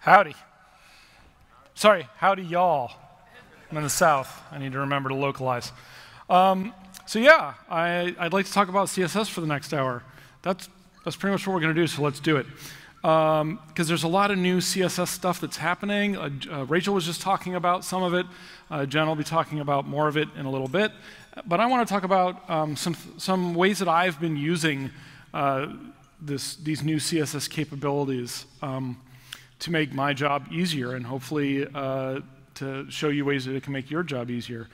Howdy. Sorry, howdy, y'all. I'm in the South. I need to remember to localize. Um, so yeah, I, would like to talk about CSS for the next hour. That's, that's pretty much what we're going to do, so let's do it. Because um, there's a lot of new CSS stuff that's happening. Uh, uh, Rachel was just talking about some of it. Uh, Jen will be talking about more of it in a little bit. But I want to talk about um, some, some ways that I've been using uh, this, these new CSS capabilities. Um, to make my job easier and hopefully uh, to show you ways that it can make your job easier.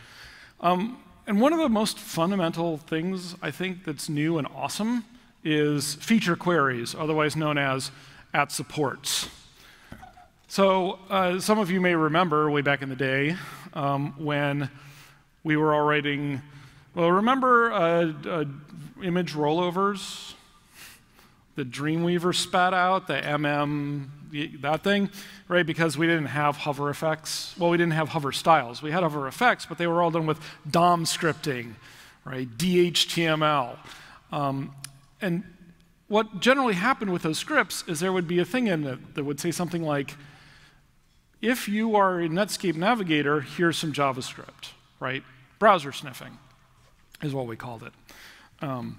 Um, and one of the most fundamental things I think that's new and awesome is feature queries, otherwise known as at supports. So uh, some of you may remember way back in the day um, when we were all writing, well, remember uh, uh, image rollovers the Dreamweaver spat out, the MM that thing, right? Because we didn't have hover effects. Well, we didn't have hover styles. We had hover effects, but they were all done with DOM scripting, right? DHTML. Um, and what generally happened with those scripts is there would be a thing in it that would say something like, if you are a Netscape Navigator, here's some JavaScript, right? Browser sniffing is what we called it. Um,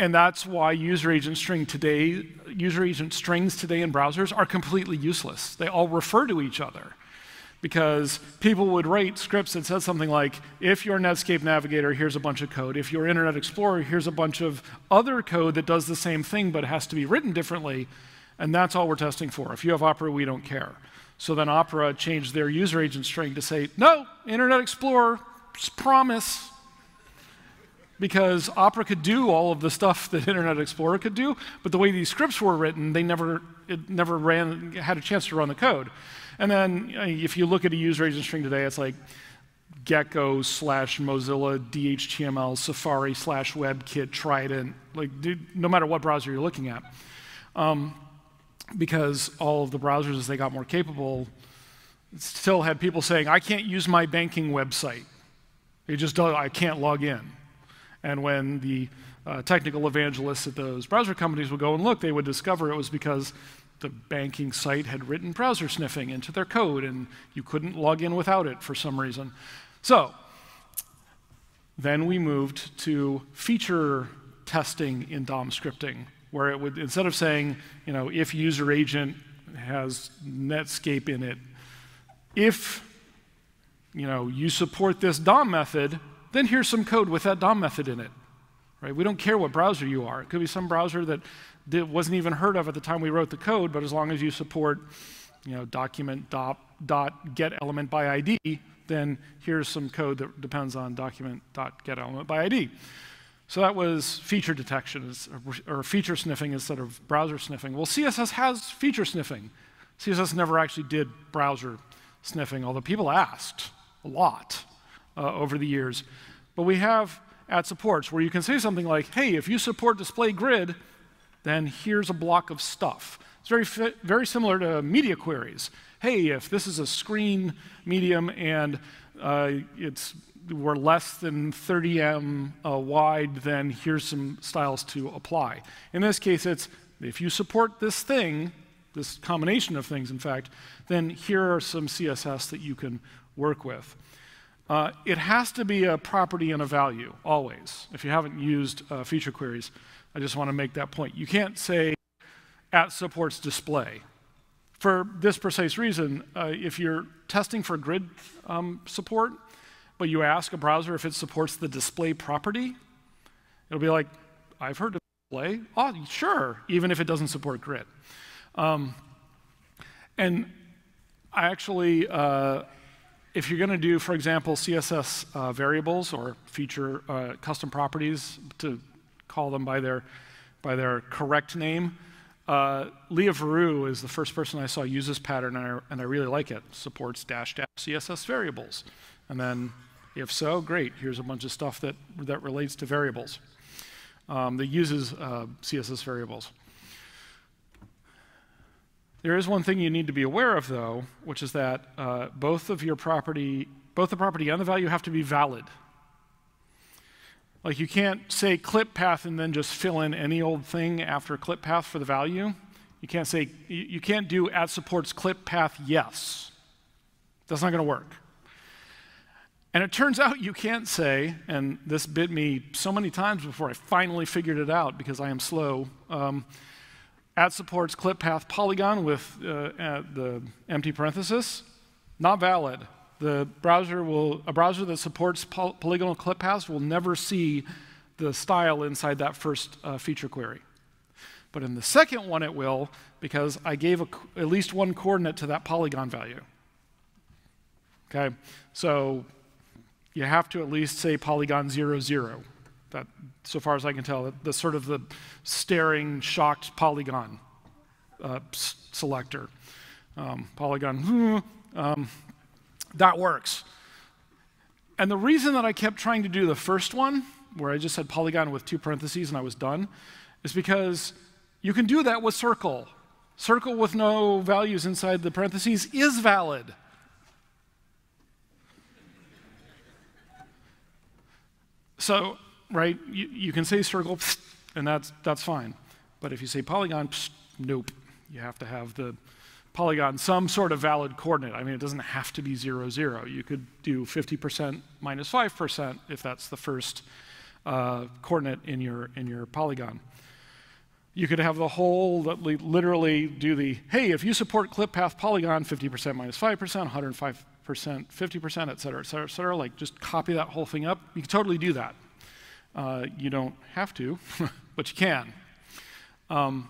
and that's why user agent string today, user agent strings today in browsers are completely useless. They all refer to each other because people would write scripts that said something like, if you're Netscape Navigator, here's a bunch of code. If you're Internet Explorer, here's a bunch of other code that does the same thing but has to be written differently. And that's all we're testing for. If you have Opera, we don't care. So then Opera changed their user agent string to say, no, Internet Explorer, promise, because Opera could do all of the stuff that Internet Explorer could do, but the way these scripts were written, they never, it never ran, had a chance to run the code. And then if you look at a user agent string today, it's like Gecko slash Mozilla KHTML Safari slash WebKit Trident, like no matter what browser you're looking at. Um, because all of the browsers, as they got more capable, still had people saying, I can't use my banking website. It just I can't log in. And when the uh, technical evangelists at those browser companies would go and look, they would discover it was because the banking site had written browser sniffing into their code and you couldn't log in without it for some reason. So then we moved to feature testing in DOM scripting, where it would, instead of saying, you know, if user agent has Netscape in it, if you know, you support this DOM method, then here's some code with that DOM method in it. Right? We don't care what browser you are. It could be some browser that wasn't even heard of at the time we wrote the code, but as long as you support you know, document dot, dot get element by ID, then here's some code that depends on document dot get element by ID. So that was feature detection or feature sniffing instead of browser sniffing. Well, CSS has feature sniffing. CSS never actually did browser sniffing, although people asked a lot uh, over the years. But we have at supports where you can say something like, hey, if you support display grid, then here's a block of stuff. It's very, very similar to media queries. Hey, if this is a screen medium and uh, it's we're less than 30 m uh, wide, then here's some styles to apply. In this case, it's if you support this thing, this combination of things, in fact, then here are some CSS that you can work with. Uh, it has to be a property and a value, always. If you haven't used uh, feature queries, I just want to make that point. You can't say at supports display. For this precise reason, uh, if you're testing for grid um, support, but you ask a browser if it supports the display property, it'll be like, I've heard display. Oh, sure, even if it doesn't support grid. Um, and I actually, uh, if you're going to do, for example, CSS uh, variables or feature uh, custom properties to call them by their, by their correct name, uh, Lea Verou is the first person I saw use this pattern, and I, and I really like it. Supports dash dash CSS variables. And then, if so, great. Here's a bunch of stuff that, that relates to variables, um, that uses uh, CSS variables. There is one thing you need to be aware of, though, which is that uh, both of your property, both the property and the value have to be valid. Like you can't say clip path and then just fill in any old thing after clip path for the value. You can't say, you can't do at supports clip path yes. That's not going to work. And it turns out you can't say, and this bit me so many times before I finally figured it out because I am slow. Um, at supports clip path polygon with uh, the empty parenthesis, not valid. The browser will, a browser that supports poly polygonal clip paths will never see the style inside that first uh, feature query. But in the second one, it will, because I gave a, at least one coordinate to that polygon value. Okay, so you have to at least say polygon 0, 0. That, so far as I can tell, the sort of the staring, shocked polygon uh, selector. Um, polygon, um, that works. And the reason that I kept trying to do the first one, where I just said polygon with two parentheses and I was done, is because you can do that with circle. Circle with no values inside the parentheses is valid. So, right, you, you can say circle, and that's, that's fine. But if you say polygon, nope. You have to have the polygon some sort of valid coordinate. I mean, it doesn't have to be 0, 0. You could do 50% minus 5% if that's the first uh, coordinate in your, in your polygon. You could have the whole, literally do the, hey, if you support clip path polygon, 50% minus 5%, 105%, 50%, et cetera, et cetera, et cetera, like just copy that whole thing up. You can totally do that. Uh, you don't have to, but you can. Um,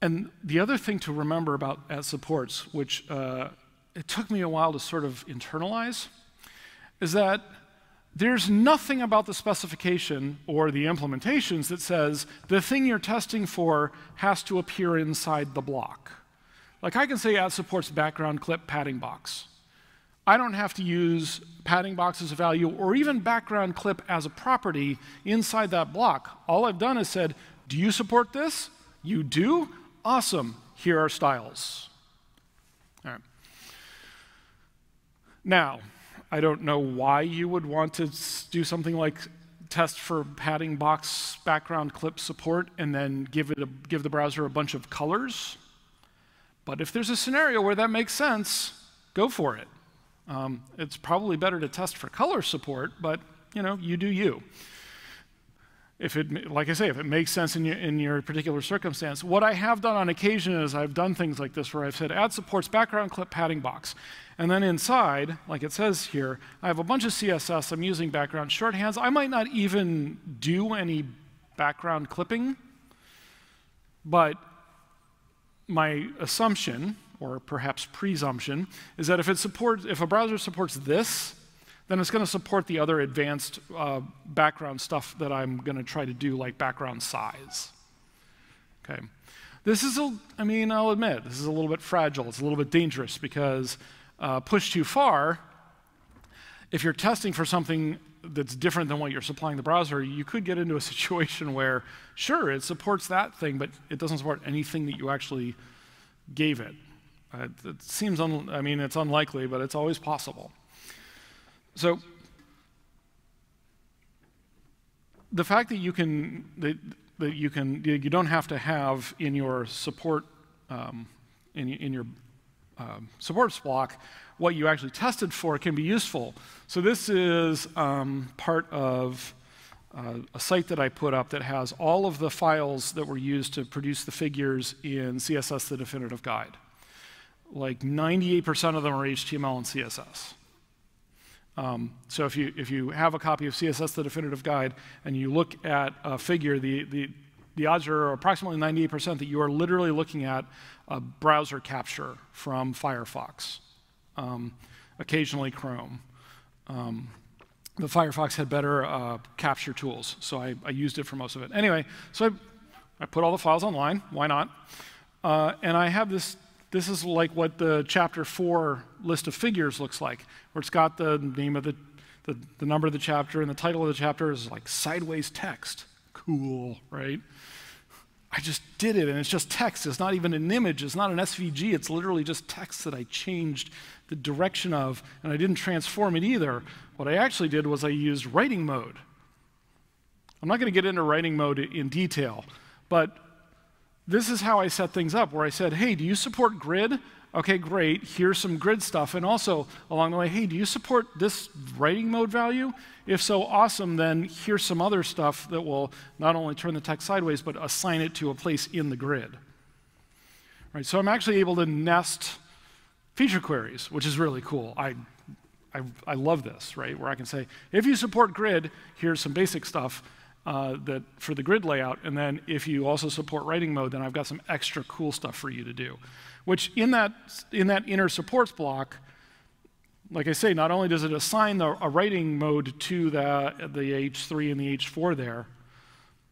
and the other thing to remember about at supports, which uh, it took me a while to sort of internalize, is that there's nothing about the specification or the implementations that says the thing you're testing for has to appear inside the block. Like I can say at supports background clip padding box. I don't have to use padding box as a value or even background clip as a property inside that block. All I've done is said, do you support this? You do? Awesome. Here are styles. All right. Now, I don't know why you would want to do something like test for padding box background clip support and then give, it a, give the browser a bunch of colors. But if there's a scenario where that makes sense, go for it. Um, it's probably better to test for color support, but you know, you do you if it, like I say, if it makes sense in your, in your particular circumstance. What I have done on occasion is I've done things like this where I've said at supports background clip padding box. And then inside, like it says here, I have a bunch of CSS. I'm using background shorthands. I might not even do any background clipping, but my assumption, or perhaps presumption, is that if it supports, if a browser supports this, then it's going to support the other advanced uh, background stuff that I'm going to try to do, like background size. Okay. This is, a, I mean, I'll admit, this is a little bit fragile. It's a little bit dangerous because uh, push too far, if you're testing for something that's different than what you're supplying the browser, you could get into a situation where, sure, it supports that thing, but it doesn't support anything that you actually gave it. It seems, I mean, it's unlikely, but it's always possible. So the fact that you can that, that you can you don't have to have in your support um, in, in your uh, supports block what you actually tested for can be useful. So this is um, part of uh, a site that I put up that has all of the files that were used to produce the figures in CSS the Definitive Guide. Like 98% of them are HTML and CSS. Um, so if you, if you have a copy of CSS, the definitive guide, and you look at a figure, the, the, the odds are approximately 98% that you are literally looking at a browser capture from Firefox, um, occasionally Chrome. Um, the Firefox had better uh, capture tools, so I, I, used it for most of it. Anyway, so I, I put all the files online. Why not? Uh, and I have this this is like what the chapter four list of figures looks like, where it's got the name of the, the, the number of the chapter, and the title of the chapter is like sideways text. Cool, right? I just did it, and it's just text. It's not even an image. It's not an SVG. It's literally just text that I changed the direction of, and I didn't transform it either. What I actually did was I used writing mode. I'm not going to get into writing mode in detail, but this is how I set things up where I said, hey, do you support grid? Okay, great. Here's some grid stuff. And also, along the way, hey, do you support this writing mode value? If so, awesome. Then here's some other stuff that will not only turn the text sideways, but assign it to a place in the grid. Right, so I'm actually able to nest feature queries, which is really cool. I, I, I love this, right? Where I can say, if you support grid, here's some basic stuff uh, that for the grid layout. And then if you also support writing mode, then I've got some extra cool stuff for you to do. Which in that, in that inner supports block, like I say, not only does it assign the, a writing mode to the, the H3 and the H4 there,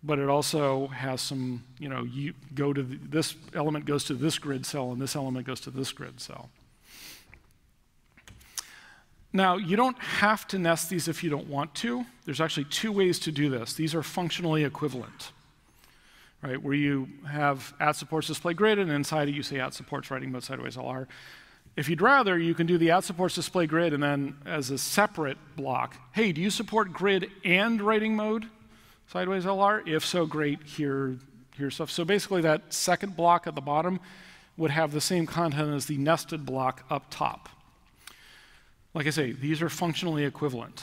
but it also has some, you know, you go to the, this element goes to this grid cell and this element goes to this grid cell. Now, you don't have to nest these if you don't want to. There's actually two ways to do this. These are functionally equivalent, right? Where you have at supports display grid, and inside it you say at supports writing mode sideways LR. If you'd rather, you can do the at supports display grid and then as a separate block, hey, do you support grid and writing mode sideways LR? If so, great, here, here's stuff. So basically that second block at the bottom would have the same content as the nested block up top. Like I say, these are functionally equivalent.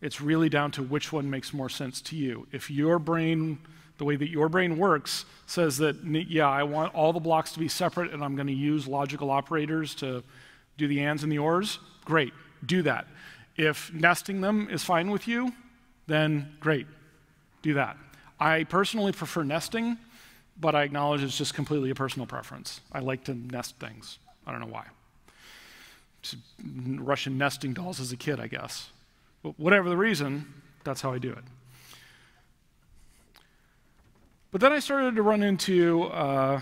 It's really down to which one makes more sense to you. If your brain, the way that your brain works, says that, yeah, I want all the blocks to be separate and I'm going to use logical operators to do the ands and the ors, great, do that. If nesting them is fine with you, then great, do that. I personally prefer nesting, but I acknowledge it's just completely a personal preference. I like to nest things. I don't know why. Russian nesting dolls as a kid, I guess. But whatever the reason, that's how I do it. But then I started to run into, uh,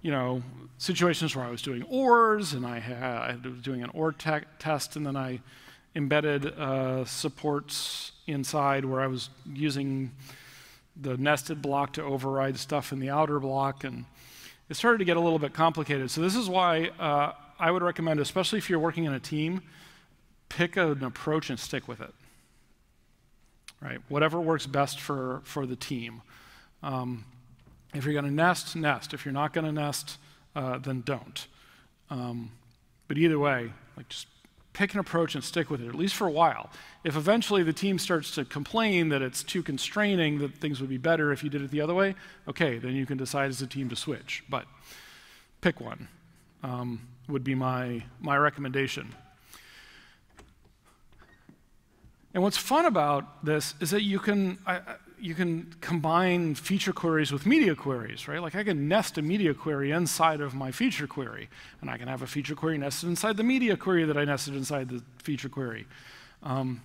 you know, situations where I was doing ORs, and I, had, I was doing an OR te test, and then I embedded uh, supports inside where I was using the nested block to override stuff in the outer block, and it started to get a little bit complicated. So this is why uh, I would recommend, especially if you're working in a team, pick an approach and stick with it. Right? Whatever works best for, for the team. Um, if you're going to nest, nest. If you're not going to nest, uh, then don't. Um, but either way, like just pick an approach and stick with it, at least for a while. If eventually the team starts to complain that it's too constraining, that things would be better if you did it the other way, okay, then you can decide as a team to switch. But pick one. Um, would be my, my recommendation. And what's fun about this is that you can, I, you can combine feature queries with media queries, right? Like I can nest a media query inside of my feature query, and I can have a feature query nested inside the media query that I nested inside the feature query. Um,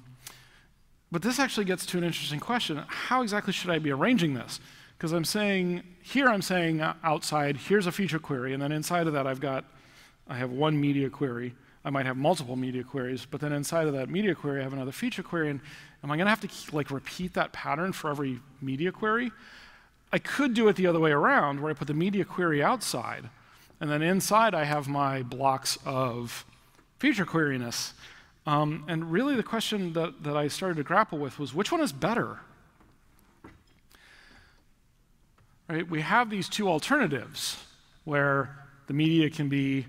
but this actually gets to an interesting question. How exactly should I be arranging this? Because I'm saying, here I'm saying outside, here's a feature query, and then inside of that I've got I have one media query. I might have multiple media queries, but then inside of that media query, I have another feature query. And am I going to have to like repeat that pattern for every media query? I could do it the other way around, where I put the media query outside, and then inside I have my blocks of feature queryness. Um, and really, the question that, that I started to grapple with was which one is better? Right? We have these two alternatives where the media can be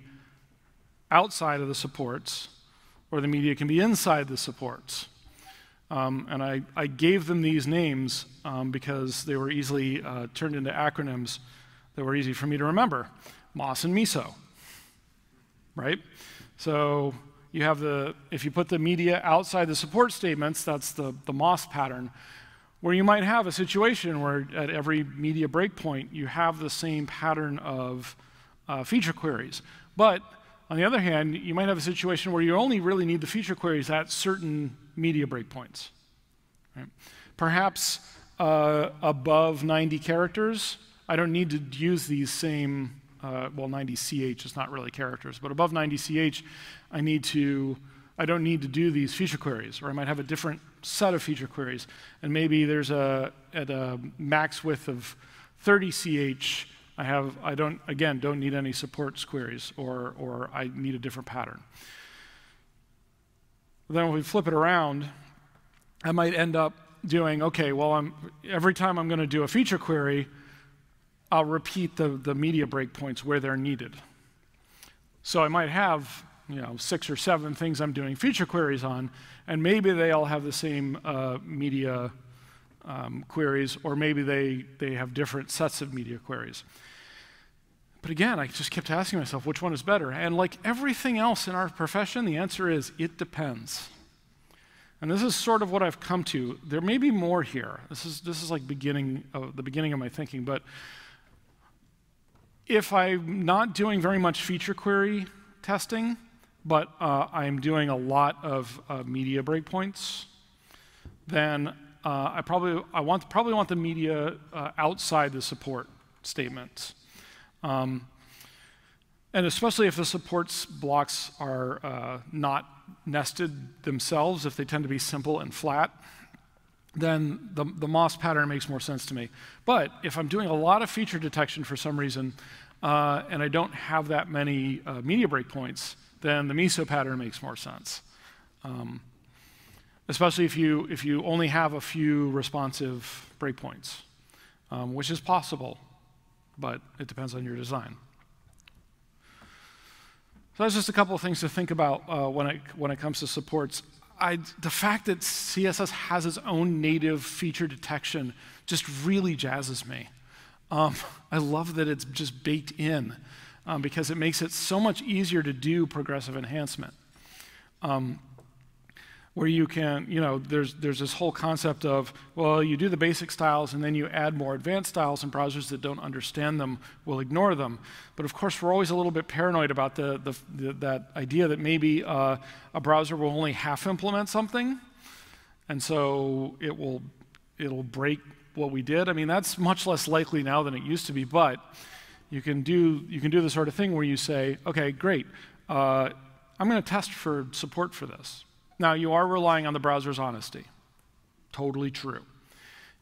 outside of the supports, or the media can be inside the supports. Um, and I, I, gave them these names um, because they were easily uh, turned into acronyms that were easy for me to remember. MOS and MISO, right? So you have the, if you put the media outside the support statements, that's the, the MOS pattern, where you might have a situation where at every media breakpoint you have the same pattern of uh, feature queries. But on the other hand, you might have a situation where you only really need the feature queries at certain media breakpoints. Right? Perhaps uh, above 90 characters, I don't need to use these same, uh, well, 90 CH is not really characters, but above 90 CH, I need to, I don't need to do these feature queries, or I might have a different set of feature queries. And maybe there's a, at a max width of 30 CH, I have, I don't, again, don't need any supports queries or, or I need a different pattern. Then when we flip it around, I might end up doing, okay, well, I'm, every time I'm going to do a feature query, I'll repeat the, the media breakpoints where they're needed. So I might have you know, six or seven things I'm doing feature queries on, and maybe they all have the same uh, media um, queries, or maybe they, they have different sets of media queries. But again, I just kept asking myself, which one is better? And like everything else in our profession, the answer is it depends. And this is sort of what I've come to. There may be more here. This is, this is like beginning of, the beginning of my thinking. But if I'm not doing very much feature query testing, but uh, I'm doing a lot of uh, media breakpoints, then uh, I probably I want probably want the media uh, outside the support statements, um, and especially if the supports blocks are uh, not nested themselves, if they tend to be simple and flat, then the, the MOS pattern makes more sense to me. But if I'm doing a lot of feature detection for some reason, uh, and I don't have that many uh, media breakpoints, then the MISO pattern makes more sense. Um, especially if you, if you only have a few responsive breakpoints, um, which is possible, but it depends on your design. So that's just a couple of things to think about uh, when, it, when it comes to supports. I, the fact that CSS has its own native feature detection just really jazzes me. Um, I love that it's just baked in um, because it makes it so much easier to do progressive enhancement. Um, where you can, you know, there's, there's this whole concept of, well, you do the basic styles and then you add more advanced styles, and browsers that don't understand them will ignore them. But of course, we're always a little bit paranoid about the, the, the that idea that maybe uh, a browser will only half implement something, and so it will, it'll break what we did. I mean, that's much less likely now than it used to be, but you can do, you can do the sort of thing where you say, okay, great, uh, I'm going to test for support for this. Now, you are relying on the browser's honesty. Totally true.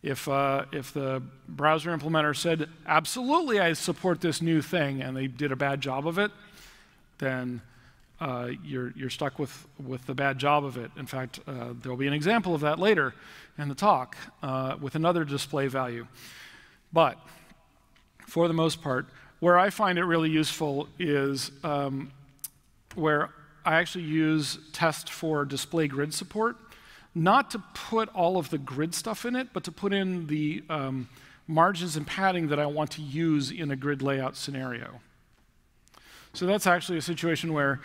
If, uh, if the browser implementer said, absolutely, I support this new thing, and they did a bad job of it, then uh, you're, you're stuck with, with the bad job of it. In fact, uh, there'll be an example of that later in the talk uh, with another display value. But for the most part, where I find it really useful is um, where I actually use test for display grid support, not to put all of the grid stuff in it, but to put in the um, margins and padding that I want to use in a grid layout scenario. So that's actually a situation where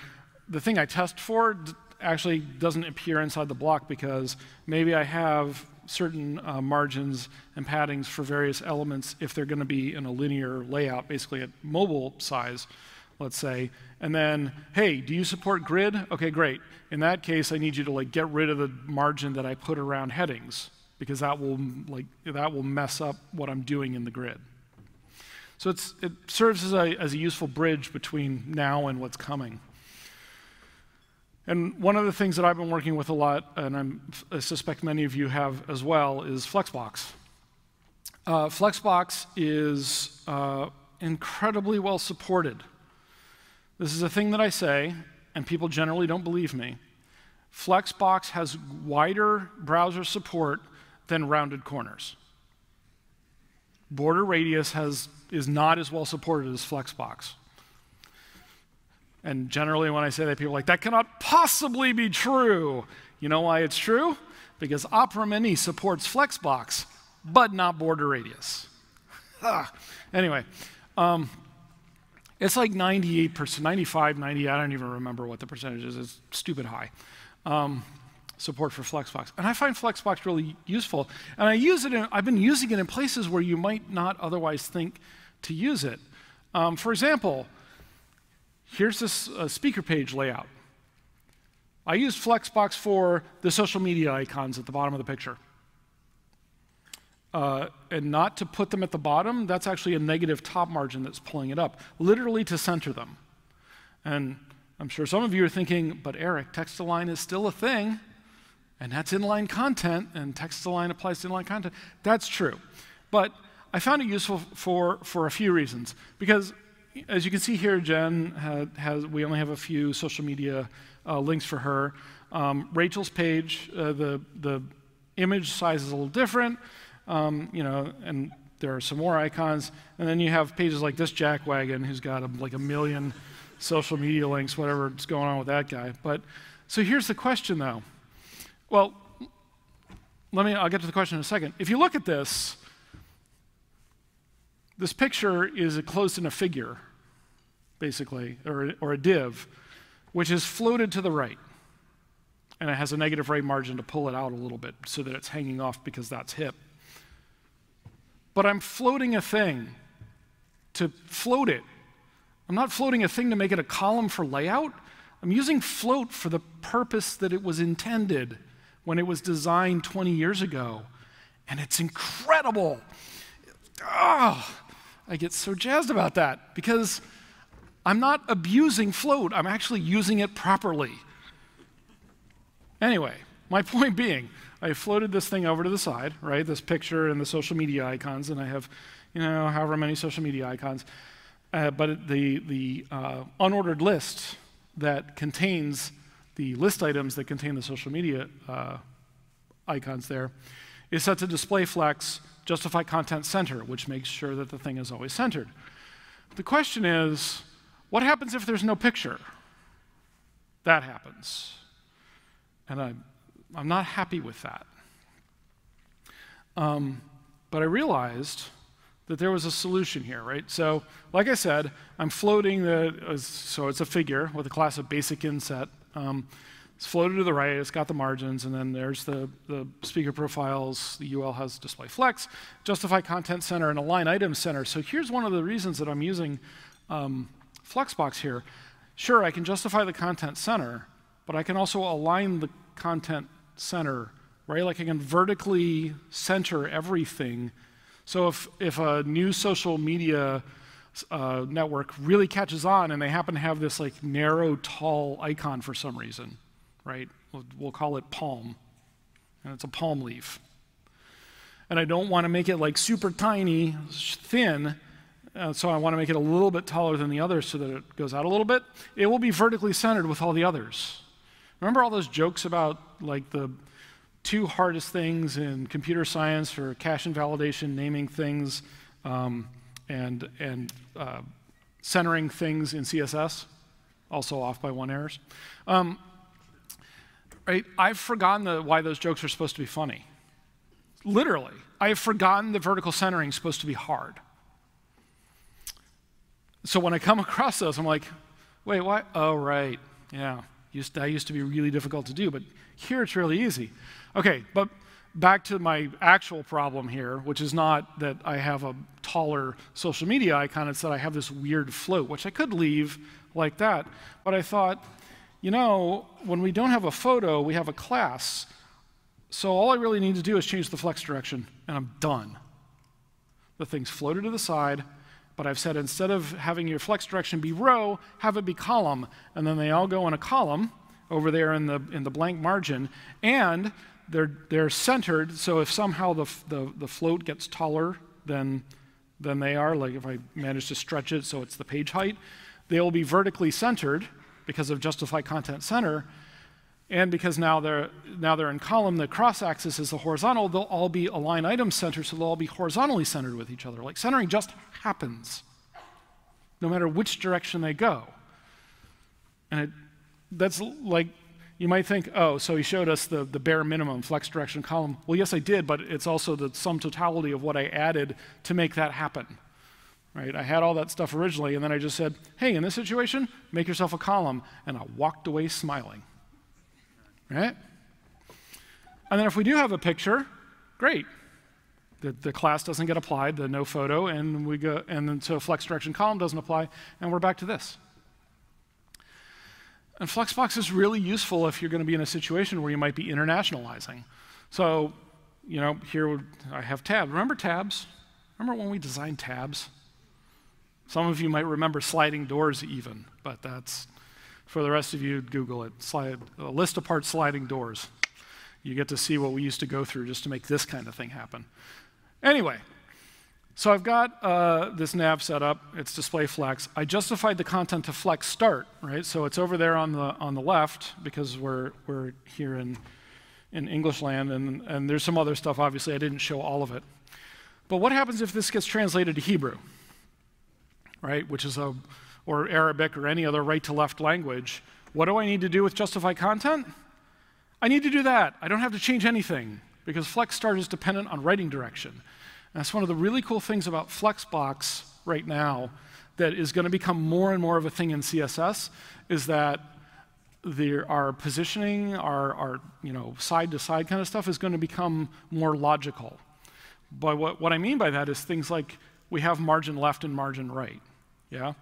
the thing I test for actually doesn't appear inside the block because maybe I have certain uh, margins and paddings for various elements if they're going to be in a linear layout, basically at mobile size, let's say. And then, hey, do you support grid? Okay, great. In that case, I need you to like get rid of the margin that I put around headings because that will like that will mess up what I'm doing in the grid. So it serves as a, as a useful bridge between now and what's coming. And one of the things that I've been working with a lot, and I'm, i suspect many of you have as well, is Flexbox. Uh, Flexbox is uh, incredibly well supported. This is a thing that I say, and people generally don't believe me. Flexbox has wider browser support than rounded corners. Border radius has, is not as well supported as Flexbox. And generally, when I say that, people are like, that cannot possibly be true. You know why it's true? Because Opera Mini supports Flexbox, but not border radius. anyway, um, it's like 98%, 95, 90, I don't even remember what the percentage is. It's stupid high. Um, support for Flexbox. And I find Flexbox really useful. And I use it in, I've been using it in places where you might not otherwise think to use it. Um, for example, here's this uh, speaker page layout. I use Flexbox for the social media icons at the bottom of the picture. Uh, and not to put them at the bottom, that's actually a negative top margin that's pulling it up, literally to center them. And I'm sure some of you are thinking, but Eric, text-align is still a thing. And that's inline content, and text-align applies to inline content. That's true. But I found it useful for, for a few reasons. Because as you can see here, Jen had, has, we only have a few social media uh, links for her. Um, Rachel's page, uh, the, the image size is a little different, um, you know, and there are some more icons. And then you have pages like this jackwagon who's got a, like a million social media links, whatever's going on with that guy. But so here's the question though. Well, let me, I'll get to the question in a second. If you look at this, this picture is enclosed in a figure, basically, or, or a div, which is floated to the right. And it has a negative right margin to pull it out a little bit so that it's hanging off because that's hip. But I'm floating a thing to float it. I'm not floating a thing to make it a column for layout. I'm using float for the purpose that it was intended when it was designed 20 years ago. And it's incredible. Oh, I get so jazzed about that because I'm not abusing float, I'm actually using it properly. Anyway, my point being, I floated this thing over to the side, right? This picture and the social media icons, and I have, you know, however many social media icons. Uh, but the, the uh, unordered list that contains the list items that contain the social media uh, icons there is set to display flex justify content center, which makes sure that the thing is always centered. The question is, what happens if there's no picture? That happens. And I'm, I'm not happy with that. Um, but I realized that there was a solution here, right? So, like I said, I'm floating the, so it's a figure with a class of basic inset. Um, it's floated to the right, it's got the margins, and then there's the, the speaker profiles. The UL has display flex, justify content center, and align item center. So here's one of the reasons that I'm using um, Flexbox here. Sure, I can justify the content center, but I can also align the content center, right? Like I can vertically center everything. So if, if a new social media uh, network really catches on and they happen to have this like narrow, tall icon for some reason, right? We'll, we'll call it palm, and it's a palm leaf. And I don't want to make it like super tiny, thin, uh, so I want to make it a little bit taller than the others so that it goes out a little bit. It will be vertically centered with all the others. Remember all those jokes about like the two hardest things in computer science for cache invalidation, naming things, um, and, and uh, centering things in CSS, also off by one errors. Um, right? I've forgotten the, why those jokes are supposed to be funny. Literally, I have forgotten the vertical centering is supposed to be hard. So when I come across those, I'm like, wait, what? Oh, right. Yeah. Used, that used to be really difficult to do, but here it's really easy. Okay, but back to my actual problem here, which is not that I have a taller social media icon, it's that I have this weird float, which I could leave like that. But I thought, you know, when we don't have a photo, we have a class. So all I really need to do is change the flex direction, and I'm done. The thing's floated to the side, but I've said instead of having your flex direction be row, have it be column, and then they all go in a column over there in the, in the blank margin, and they're, they're centered, so if somehow the, the, the float gets taller than, than they are, like if I manage to stretch it so it's the page height, they'll be vertically centered because of justify content center, and because now they're, now they're in column, the cross-axis is the horizontal, they'll all be align item centered, so they'll all be horizontally centered with each other. Like centering just happens, no matter which direction they go. And it, that's like, you might think, oh, so he showed us the, the bare minimum flex direction column. Well, yes, I did, but it's also the sum totality of what I added to make that happen. Right? I had all that stuff originally, and then I just said, hey, in this situation, make yourself a column. And I walked away smiling. Right? And then if we do have a picture, great. The, the class doesn't get applied, the no photo, and we go, and then so flex direction column doesn't apply, and we're back to this. And Flexbox is really useful if you're going to be in a situation where you might be internationalizing. So, you know, here I have tabs. Remember tabs? Remember when we designed tabs? Some of you might remember sliding doors even, but that's, for the rest of you, Google it. Slide, a list apart sliding doors. You get to see what we used to go through just to make this kind of thing happen. Anyway, so I've got uh, this nav set up. It's display flex. I justified the content to flex start, right? So it's over there on the on the left because we're we're here in in English land, and, and there's some other stuff, obviously, I didn't show all of it. But what happens if this gets translated to Hebrew, right, which is a, or Arabic or any other right to left language? What do I need to do with justify content? I need to do that. I don't have to change anything because flex start is dependent on writing direction. And that's one of the really cool things about Flexbox right now that is going to become more and more of a thing in CSS is that there, our positioning, our, our you know, side-to-side kind of stuff is going to become more logical. But what, what I mean by that is things like we have margin left and margin right, yeah?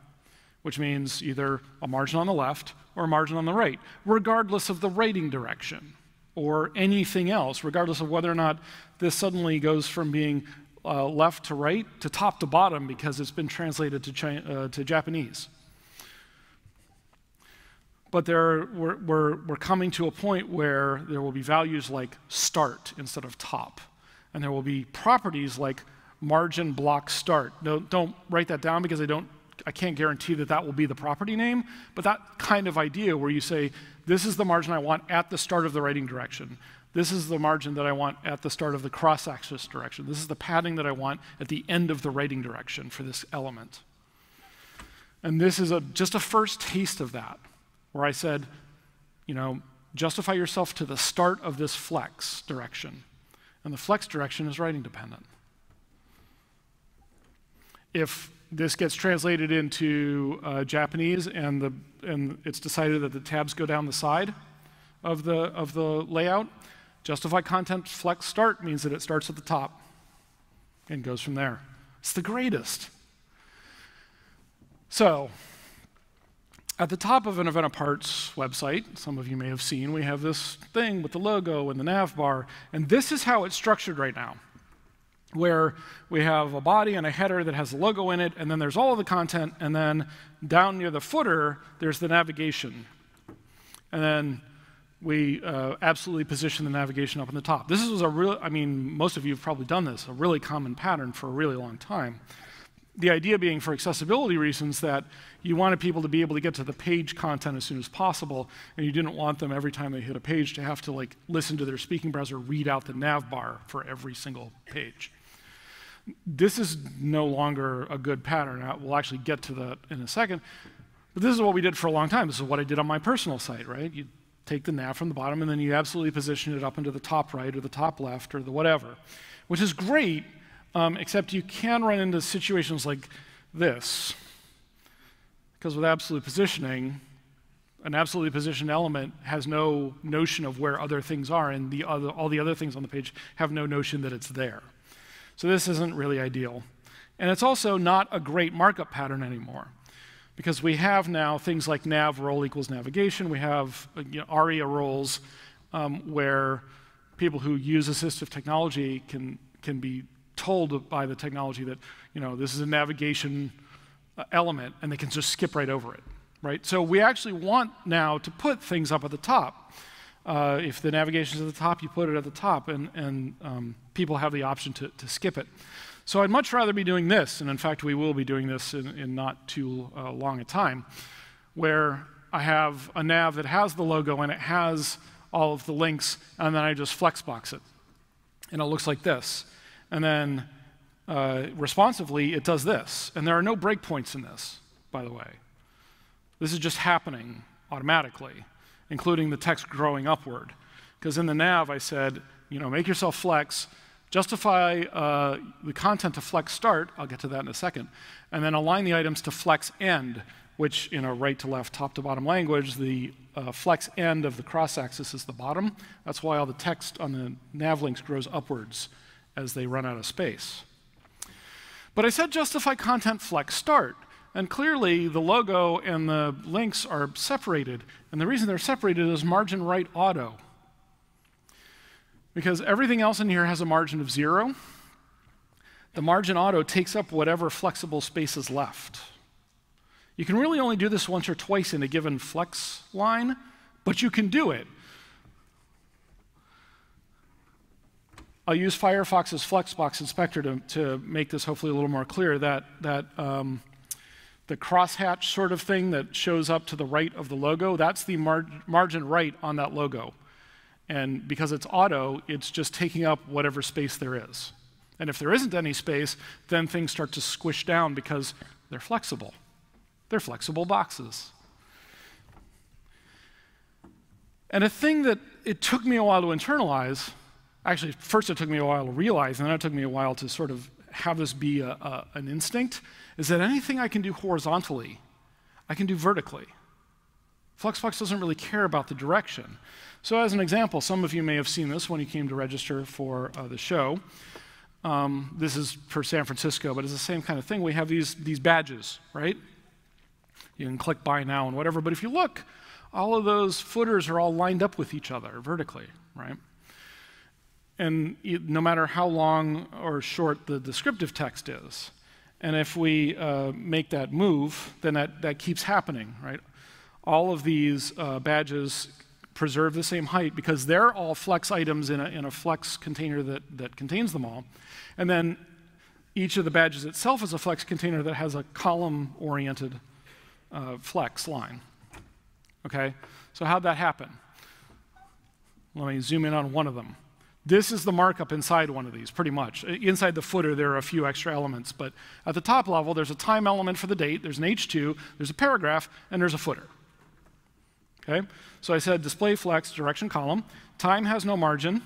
Which means either a margin on the left or a margin on the right, regardless of the writing direction or anything else, regardless of whether or not this suddenly goes from being uh, left to right to top to bottom because it's been translated to, China, uh, to Japanese. But there, we're, we're, we're coming to a point where there will be values like start instead of top. And there will be properties like margin block start. No, don't write that down because I, don't, I can't guarantee that that will be the property name, but that kind of idea where you say, this is the margin I want at the start of the writing direction. This is the margin that I want at the start of the cross-axis direction. This is the padding that I want at the end of the writing direction for this element. And this is a, just a first taste of that where I said, you know, justify yourself to the start of this flex direction. And the flex direction is writing dependent. If this gets translated into uh, Japanese and, the, and it's decided that the tabs go down the side of the, of the layout, justify content flex start means that it starts at the top and goes from there. It's the greatest. So, at the top of an Event Apart's website, some of you may have seen, we have this thing with the logo and the nav bar, and this is how it's structured right now, where we have a body and a header that has the logo in it, and then there's all of the content, and then down near the footer, there's the navigation. And then we uh, absolutely position the navigation up in the top. This was a real, I mean, most of you have probably done this, a really common pattern for a really long time the idea being for accessibility reasons that you wanted people to be able to get to the page content as soon as possible, and you didn't want them every time they hit a page to have to like listen to their speaking browser read out the nav bar for every single page. This is no longer a good pattern. We'll actually get to that in a second. But this is what we did for a long time. This is what I did on my personal site, right? You take the nav from the bottom and then you absolutely position it up into the top right or the top left or the whatever, which is great um, except you can run into situations like this. Because with absolute positioning, an absolutely positioned element has no notion of where other things are, and the other, all the other things on the page have no notion that it's there. So this isn't really ideal. And it's also not a great markup pattern anymore. Because we have now things like nav role equals navigation. We have you know, ARIA roles um, where people who use assistive technology can, can be told by the technology that, you know, this is a navigation uh, element and they can just skip right over it, right? So we actually want now to put things up at the top. Uh, if the navigation is at the top, you put it at the top, and, and um, people have the option to, to skip it. So I'd much rather be doing this, and in fact, we will be doing this in, in not too uh, long a time, where I have a nav that has the logo and it has all of the links, and then I just flexbox it. And it looks like this. And then uh, responsively, it does this. And there are no breakpoints in this, by the way. This is just happening automatically, including the text growing upward. Because in the nav, I said, you know, make yourself flex, justify uh, the content to flex start, I'll get to that in a second, and then align the items to flex end, which in a right to left, top to bottom language, the uh, flex end of the cross axis is the bottom. That's why all the text on the nav links grows upwards as they run out of space. But I said justify content flex start. And clearly, the logo and the links are separated. And the reason they're separated is margin right auto. Because everything else in here has a margin of zero. The margin auto takes up whatever flexible space is left. You can really only do this once or twice in a given flex line, but you can do it. I'll use Firefox's Flexbox inspector to, to make this hopefully a little more clear that, that um, the crosshatch sort of thing that shows up to the right of the logo, that's the mar margin right on that logo. And because it's auto, it's just taking up whatever space there is. And if there isn't any space, then things start to squish down because they're flexible. They're flexible boxes. And a thing that it took me a while to internalize, actually, first it took me a while to realize, and then it took me a while to sort of have this be a, a, an instinct, is that anything I can do horizontally, I can do vertically. Flexbox doesn't really care about the direction. So, as an example, some of you may have seen this when you came to register for uh, the show. Um, this is for San Francisco, but it's the same kind of thing. We have these, these badges, right? You can click buy now and whatever, but if you look, all of those footers are all lined up with each other vertically, right? And no matter how long or short the descriptive text is, and if we uh, make that move, then that, that keeps happening, right? all of these uh, badges preserve the same height because they're all flex items in a, in a flex container that, that contains them all. And then each of the badges itself is a flex container that has a column oriented uh, flex line. Okay? So, how'd that happen? Let me zoom in on one of them. This is the markup inside one of these, pretty much. Inside the footer, there are a few extra elements, but at the top level, there's a time element for the date, there's an H2, there's a paragraph, and there's a footer. Okay? So I said display flex direction column. Time has no margin.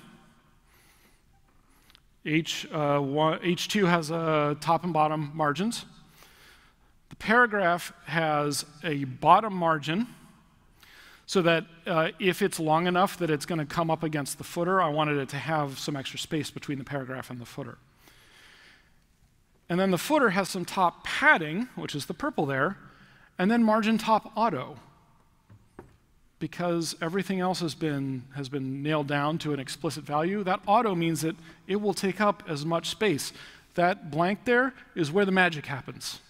H, uh, one, H2 has a top and bottom margins. The paragraph has a bottom margin so that uh, if it's long enough that it's going to come up against the footer, I wanted it to have some extra space between the paragraph and the footer. And then the footer has some top padding, which is the purple there, and then margin top auto, because everything else has been, has been nailed down to an explicit value, that auto means that it will take up as much space. That blank there is where the magic happens.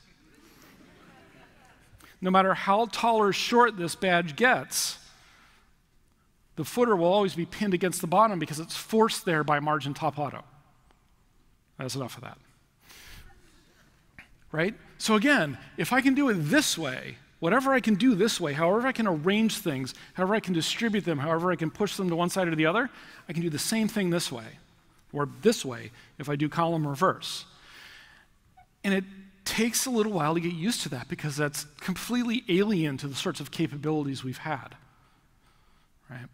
No matter how tall or short this badge gets, the footer will always be pinned against the bottom because it's forced there by margin top auto. That's enough of that. Right? So again, if I can do it this way, whatever I can do this way, however I can arrange things, however I can distribute them, however I can push them to one side or the other, I can do the same thing this way, or this way if I do column reverse. And it takes a little while to get used to that because that's completely alien to the sorts of capabilities we've had. Right?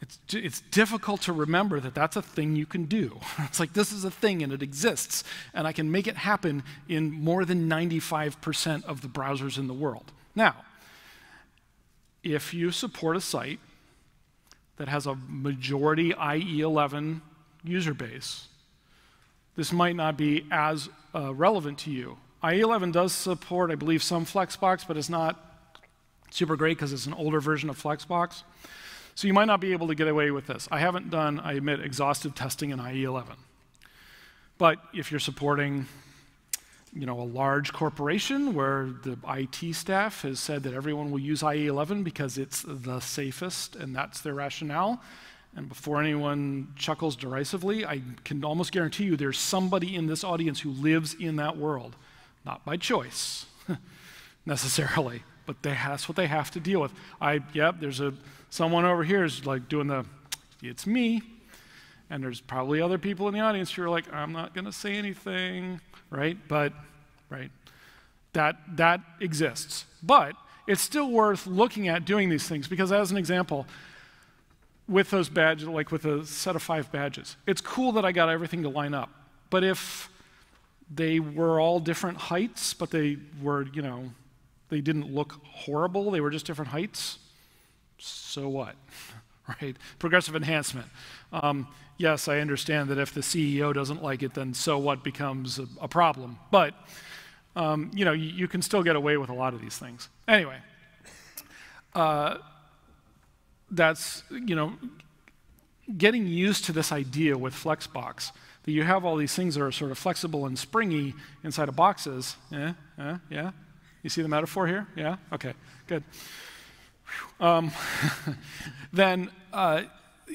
It's, it's difficult to remember that that's a thing you can do. It's like this is a thing and it exists, and I can make it happen in more than 95% of the browsers in the world. Now, if you support a site that has a majority IE11 user base, this might not be as uh, relevant to you. IE11 does support, I believe, some Flexbox, but it's not super great because it's an older version of Flexbox. So you might not be able to get away with this. I haven't done, I admit, exhaustive testing in IE11. But if you're supporting you know, a large corporation where the IT staff has said that everyone will use IE11 because it's the safest and that's their rationale. And before anyone chuckles derisively, I can almost guarantee you there's somebody in this audience who lives in that world. Not by choice, necessarily, but they, that's what they have to deal with. I, yep, there's a someone over here is like doing the, it's me. And there's probably other people in the audience who are like, I'm not going to say anything, right? But, right, that, that exists. But it's still worth looking at doing these things because, as an example, with those badges, like with a set of five badges, it's cool that I got everything to line up. But if they were all different heights, but they were, you know, they didn't look horrible, they were just different heights, so what? right? Progressive enhancement. Um, yes, I understand that if the CEO doesn't like it, then so what becomes a, a problem. But um, you know, you, you, can still get away with a lot of these things. Anyway, uh, that's you know, getting used to this idea with Flexbox that you have all these things that are sort of flexible and springy inside of boxes. Yeah, yeah, yeah. You see the metaphor here? Yeah. Okay. Good um, then uh,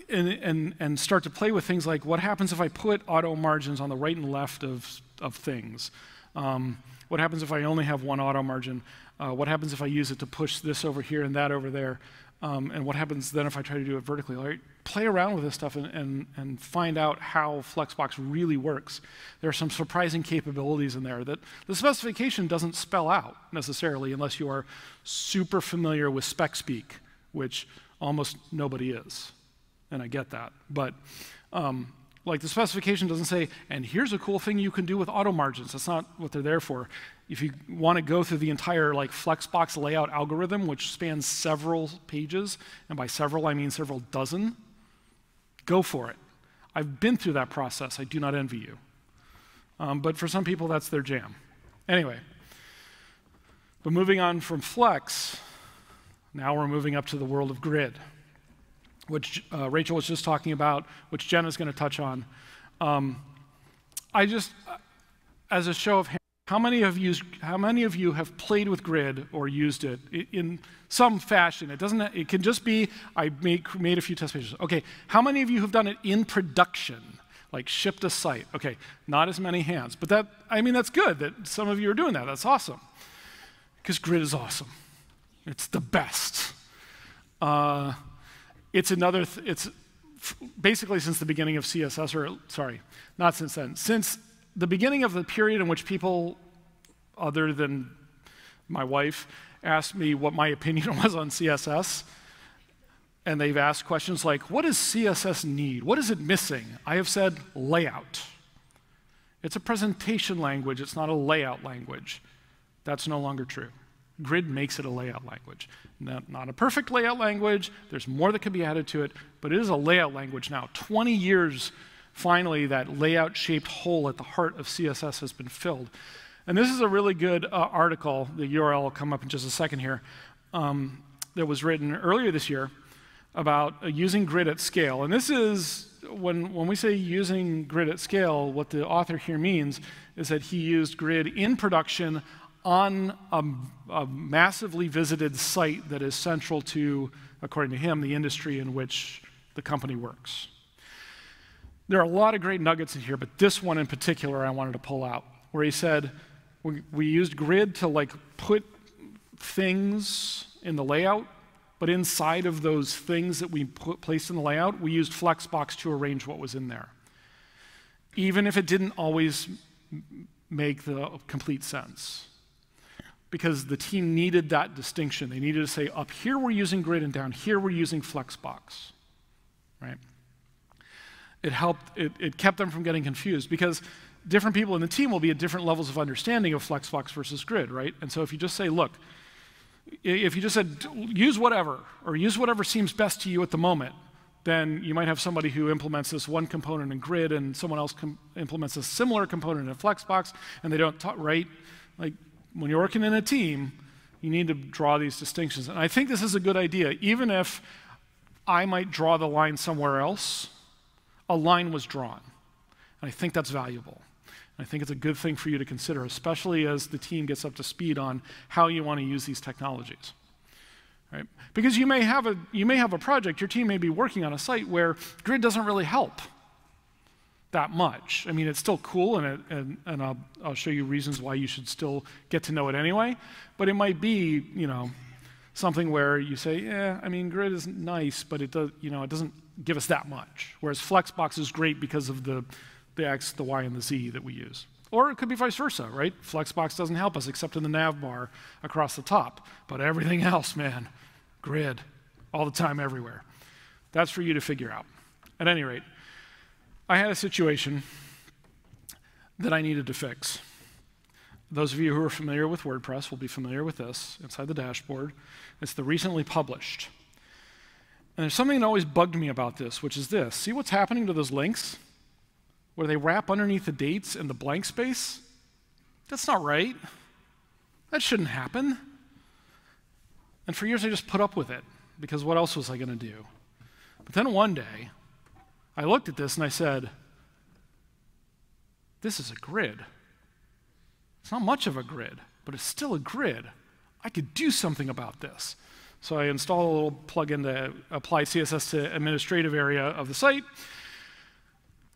and, and, and start to play with things like what happens if I put auto margins on the right and left of, of things? Um, what happens if I only have one auto margin? Uh, what happens if I use it to push this over here and that over there? Um, and what happens then if I try to do it vertically? Right? play around with this stuff and, and, and find out how Flexbox really works. There are some surprising capabilities in there that the specification doesn't spell out necessarily unless you are super familiar with spec speak, which almost nobody is. And I get that. But um, like the specification doesn't say, and here's a cool thing you can do with auto margins. That's not what they're there for. If you want to go through the entire like Flexbox layout algorithm, which spans several pages, and by several I mean several dozen, go for it. I've been through that process. I do not envy you. Um, but for some people, that's their jam. Anyway, but moving on from Flex, now we're moving up to the world of grid which uh, Rachel was just talking about, which Jen is going to touch on. Um, I just, as a show of hands, how many of you, how many of you have played with Grid or used it in some fashion? It doesn't. It can just be I made, made a few test pages. Okay, how many of you have done it in production, like shipped a site? Okay, not as many hands, but that I mean that's good that some of you are doing that. That's awesome, because Grid is awesome. It's the best. Uh, it's another, th- it's basically since the beginning of CSS, or sorry, not since then, since the beginning of the period in which people, other than my wife, asked me what my opinion was on CSS, and they've asked questions like, what does CSS need? What is it missing? I have said layout. It's a presentation language, it's not a layout language. That's no longer true. Grid makes it a layout language. Not, not, a perfect layout language, there's more that can be added to it, but it is a layout language now. 20 years, finally, that layout shaped hole at the heart of CSS has been filled. And this is a really good uh, article, the URL will come up in just a second here, um, that was written earlier this year about uh, using grid at scale. And this is, when, when we say using grid at scale, what the author here means is that he used grid in production on a, a, massively visited site that is central to, according to him, the industry in which the company works. There are a lot of great nuggets in here, but this one in particular I wanted to pull out, where he said we, we used grid to like put things in the layout, but inside of those things that we put, placed in the layout, we used Flexbox to arrange what was in there. Even if it didn't always make the complete sense because the team needed that distinction. They needed to say, up here we're using grid and down here we're using Flexbox, right? It helped, it, it kept them from getting confused because different people in the team will be at different levels of understanding of Flexbox versus grid, right? And so if you just say, look, if you just said, use whatever, or use whatever seems best to you at the moment, then you might have somebody who implements this one component in grid and someone else implements a similar component in Flexbox, and they don't talk, right? Like, when you're working in a team, you need to draw these distinctions. And I think this is a good idea. Even if I might draw the line somewhere else, a line was drawn. And I think that's valuable. And I think it's a good thing for you to consider, especially as the team gets up to speed on how you want to use these technologies. Right? Because you may, have a, you may have a project, your team may be working on a site where grid doesn't really help that much. I mean, it's still cool, and, it, and, and I'll, I'll show you reasons why you should still get to know it anyway. But it might be, you know, something where you say, yeah, I mean, grid is nice, but it does, you know, it doesn't give us that much. Whereas Flexbox is great because of the, the X, the Y, and the Z that we use. Or it could be vice versa, right? Flexbox doesn't help us except in the nav bar across the top. But everything else, man, grid, all the time, everywhere. That's for you to figure out. At any rate, I had a situation that I needed to fix. Those of you who are familiar with WordPress will be familiar with this inside the dashboard. It's the recently published. And there's something that always bugged me about this, which is this. See what's happening to those links? Where they wrap underneath the dates and the blank space? That's not right. That shouldn't happen. And for years I just put up with it because what else was I going to do? But then one day, I looked at this and I said, This is a grid. It's not much of a grid, but it's still a grid. I could do something about this. So I installed a little plugin to apply CSS to administrative area of the site.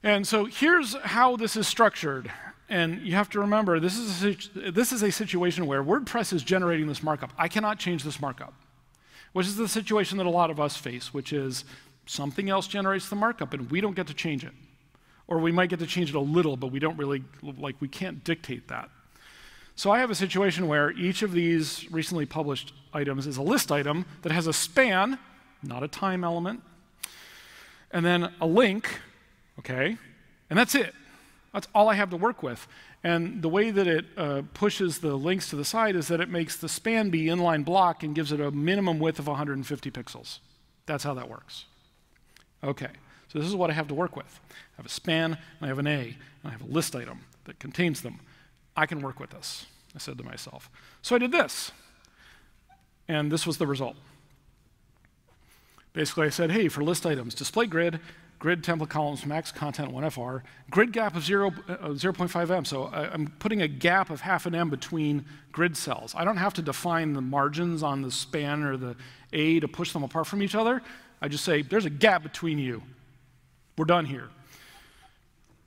And so here's how this is structured. And you have to remember, this is, a, this is a situation where WordPress is generating this markup. I cannot change this markup, which is the situation that a lot of us face, which is something else generates the markup, and we don't get to change it. Or we might get to change it a little, but we don't really, like, we can't dictate that. So I have a situation where each of these recently published items is a list item that has a span, not a time element, and then a link, okay, and that's it. That's all I have to work with. And the way that it uh, pushes the links to the side is that it makes the span be inline block and gives it a minimum width of 150 pixels. That's how that works. Okay, so this is what I have to work with. I have a span, and I have an A, and I have a list item that contains them. I can work with this, I said to myself. So I did this, and this was the result. Basically, I said, hey, for list items, display grid, grid template columns, max content 1FR, grid gap of 0, uh, 0.5 em. So I, I'm putting a gap of half an em between grid cells. I don't have to define the margins on the span or the A to push them apart from each other. I just say, there's a gap between you. We're done here.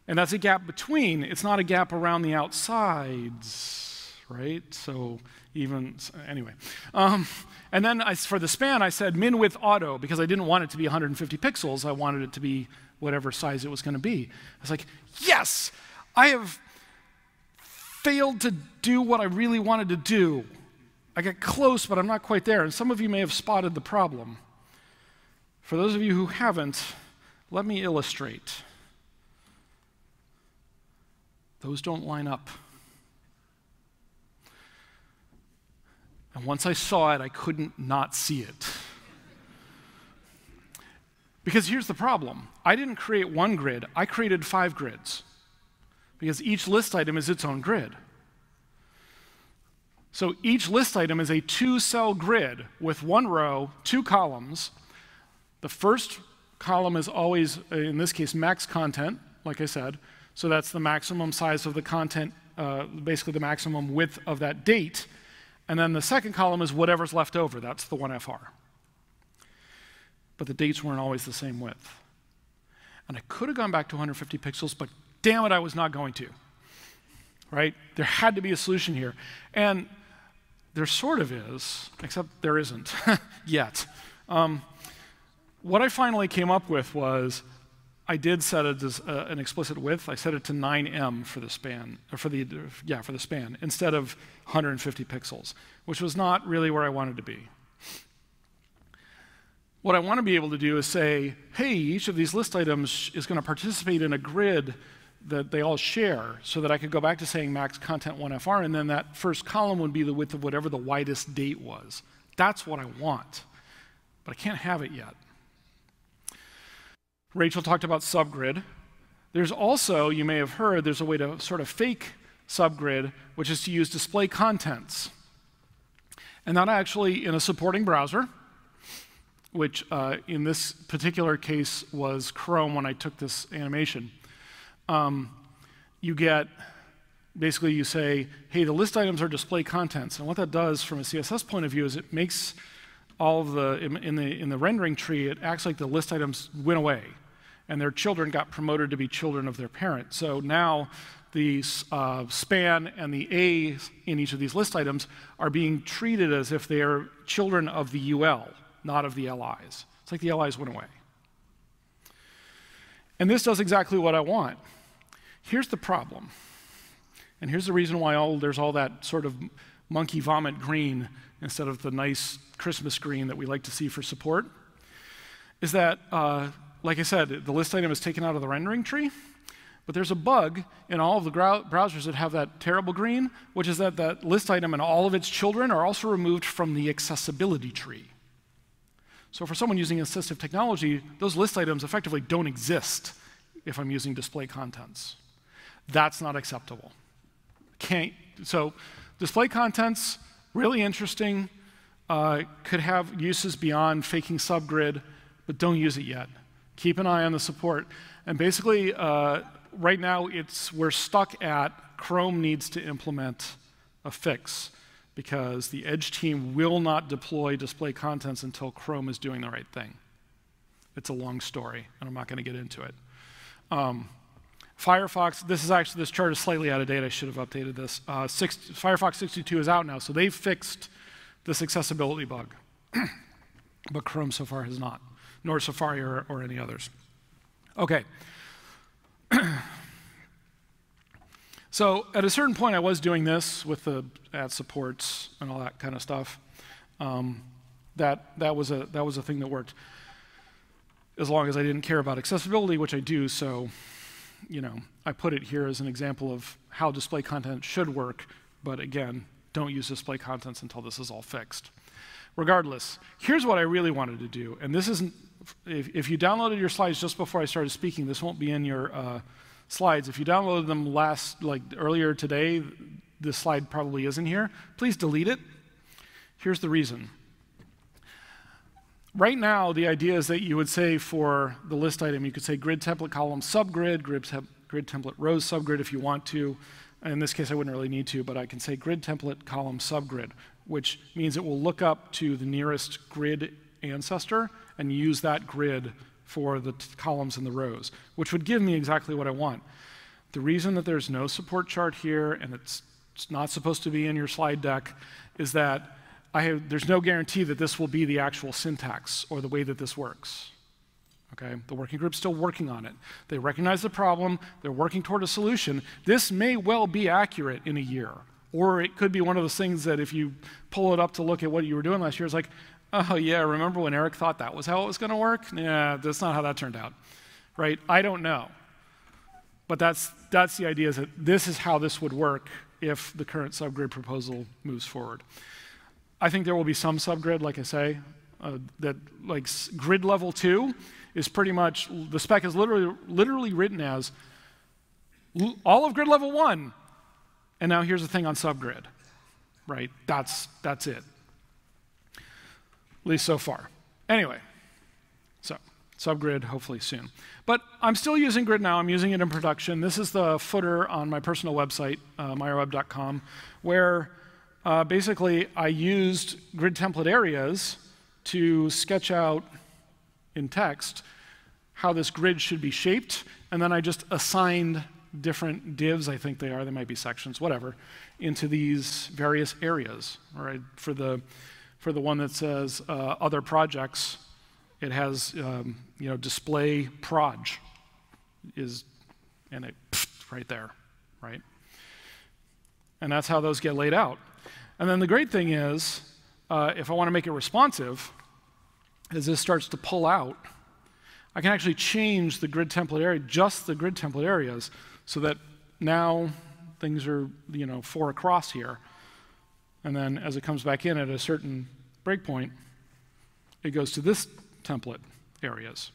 And that's a gap between, it's not a gap around the outsides, right? So even, anyway. Um, and then I, for the span, I said min width auto because I didn't want it to be 150 pixels. I wanted it to be whatever size it was going to be. I was like, yes, I have failed to do what I really wanted to do. I got close, but I'm not quite there. And some of you may have spotted the problem. For those of you who haven't, let me illustrate. Those don't line up. And once I saw it, I couldn't not see it. Because here's the problem I didn't create one grid, I created five grids. Because each list item is its own grid. So each list item is a two cell grid with one row, two columns. The first column is always, in this case, max content, like I said. So that's the maximum size of the content, uh, basically the maximum width of that date. And then the second column is whatever's left over. That's the 1FR. But the dates weren't always the same width. And I could have gone back to 150 pixels, but damn it, I was not going to. Right? There had to be a solution here. And there sort of is, except there isn't yet. Um, what I finally came up with was I did set as uh, an explicit width. I set it to 9em for the span, or for the yeah for the span instead of 150 pixels, which was not really where I wanted to be. What I want to be able to do is say, hey, each of these list items is going to participate in a grid that they all share, so that I could go back to saying max content 1FR, and then that first column would be the width of whatever the widest date was. That's what I want, but I can't have it yet. Rachel talked about subgrid. There's also, you may have heard, there's a way to sort of fake subgrid, which is to use display contents. And that actually, in a supporting browser, which uh, in this particular case was Chrome when I took this animation, um, you get basically you say, hey, the list items are display contents. And what that does from a CSS point of view is it makes all of the, in the, in the rendering tree, it acts like the list items went away and their children got promoted to be children of their parent. So now the uh, span and the A in each of these list items are being treated as if they are children of the UL, not of the LIs. It's like the LIs went away. And this does exactly what I want. Here's the problem. And here's the reason why all, there's all that sort of monkey vomit green instead of the nice Christmas green that we like to see for support, is that uh, like I said, the list item is taken out of the rendering tree, but there's a bug in all of the browsers that have that terrible green, which is that that list item and all of its children are also removed from the accessibility tree. So for someone using assistive technology, those list items effectively don't exist if I'm using display contents. That's not acceptable. Can't, so display contents, really interesting, uh, could have uses beyond faking subgrid, but don't use it yet. Keep an eye on the support. And basically, uh, right now, it's, we're stuck at Chrome needs to implement a fix because the Edge team will not deploy display contents until Chrome is doing the right thing. It's a long story, and I'm not going to get into it. Um, Firefox, this is actually, this chart is slightly out of date. I should have updated this. Uh, six, Firefox 62 is out now, so they've fixed this accessibility bug. but Chrome so far has not. Nor Safari or, or any others. Okay. so at a certain point, I was doing this with the at supports and all that kind of stuff. Um, that, that, was a, that was a thing that worked as long as I didn't care about accessibility, which I do. So, you know, I put it here as an example of how display content should work. But again, don't use display contents until this is all fixed. Regardless, here's what I really wanted to do. And this isn't, if, if you downloaded your slides just before I started speaking, this won't be in your uh, slides. If you downloaded them last, like earlier today, this slide probably isn't here. Please delete it. Here's the reason. Right now, the idea is that you would say for the list item, you could say grid template column subgrid, grid, grid template rows subgrid if you want to. In this case, I wouldn't really need to, but I can say grid template column subgrid, which means it will look up to the nearest grid ancestor and use that grid for the columns and the rows, which would give me exactly what I want. The reason that there's no support chart here and it's, it's not supposed to be in your slide deck is that have, there's no guarantee that this will be the actual syntax or the way that this works. Okay, the working group's still working on it. They recognize the problem, they're working toward a solution. This may well be accurate in a year, or it could be one of those things that if you pull it up to look at what you were doing last year, it's like, oh yeah, remember when Eric thought that was how it was going to work? Yeah, that's not how that turned out, right? I don't know, but that's that's the idea is that this is how this would work if the current subgrid proposal moves forward. I think there will be some subgrid, like I say, uh, that like grid level two is pretty much the spec is literally literally written as all of grid level one, and now here's the thing on subgrid, right? That's that's it. At least so far. Anyway, so subgrid hopefully soon. But I'm still using grid now. I'm using it in production. This is the footer on my personal website, uh, meyerweb.com, where uh, basically, I used grid template areas to sketch out in text how this grid should be shaped, and then I just assigned different divs, I think they are, they might be sections, whatever, into these various areas. All right, for the for the one that says uh, other projects, it has um, you know display proj is and it right there, right? And that's how those get laid out. And then the great thing is, uh, if I want to make it responsive, as this starts to pull out, I can actually change the grid template area, just the grid template areas, so that now things are, you know, four across here. And then as it comes back in at a certain breakpoint, it goes to this template areas.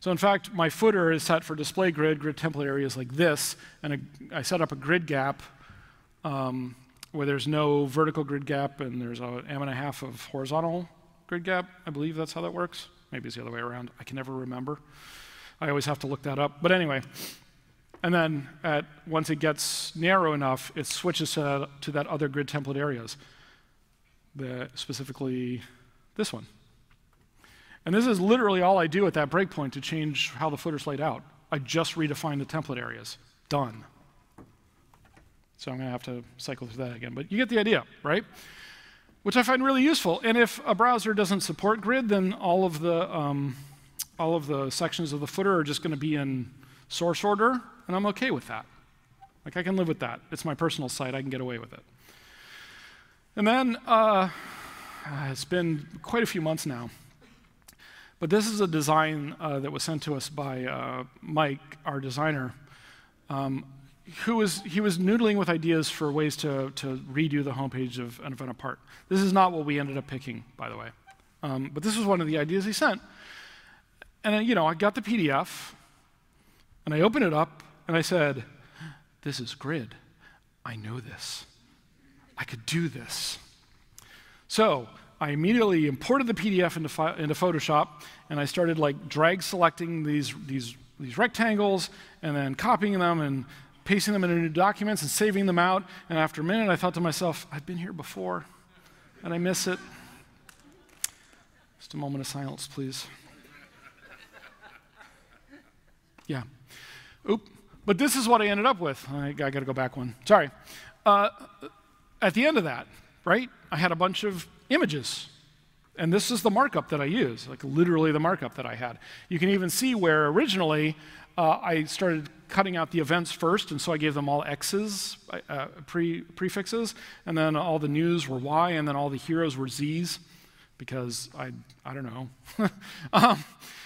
So in fact, my footer is set for display grid, grid template areas like this, and a, I set up a grid gap um, where there's no vertical grid gap and there's an em and a half of horizontal grid gap. I believe that's how that works. Maybe it's the other way around. I can never remember. I always have to look that up. But anyway, and then at, once it gets narrow enough, it switches to that, to that other grid template areas, the, specifically this one. And this is literally all I do at that breakpoint to change how the footer's laid out. I just redefine the template areas. Done. So I'm going to have to cycle through that again. But you get the idea, right? Which I find really useful. And if a browser doesn't support grid, then all of the, um, all of the sections of the footer are just going to be in source order, and I'm okay with that. Like, I can live with that. It's my personal site. I can get away with it. And then uh, it's been quite a few months now. But this is a design uh, that was sent to us by uh, Mike, our designer. Um, who was, he was noodling with ideas for ways to, to redo the homepage of an event apart. This is not what we ended up picking, by the way. Um, but this was one of the ideas he sent. And, uh, you know, I got the PDF, and I opened it up, and I said, this is grid. I know this. I could do this. So I immediately imported the PDF into, into Photoshop, and I started like drag selecting these, these, these rectangles, and then copying them and pasting them into new documents and saving them out. And after a minute, I thought to myself, I've been here before and I miss it. Just a moment of silence, please. Yeah. Oop. But this is what I ended up with. I, I got to go back one. Sorry. Uh, at the end of that, right, I had a bunch of images. And this is the markup that I use, like literally the markup that I had. You can even see where originally uh, I started cutting out the events first, and so I gave them all X's, uh, pre- prefixes, and then all the news were Y, and then all the heroes were Z's, because I, I don't know. um,